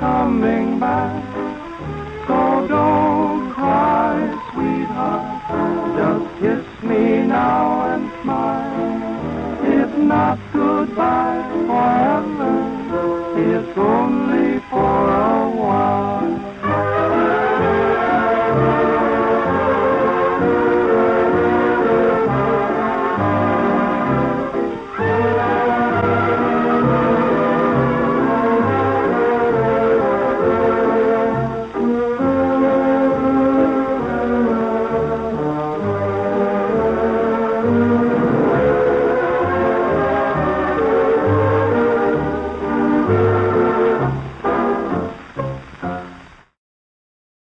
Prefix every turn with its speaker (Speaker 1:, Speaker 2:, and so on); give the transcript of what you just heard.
Speaker 1: coming back. So don't cry, sweetheart. Just kiss me now and smile. It's not goodbye forever. It's only for